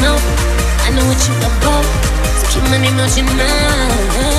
know. I know what you about. So keep my name out your mouth.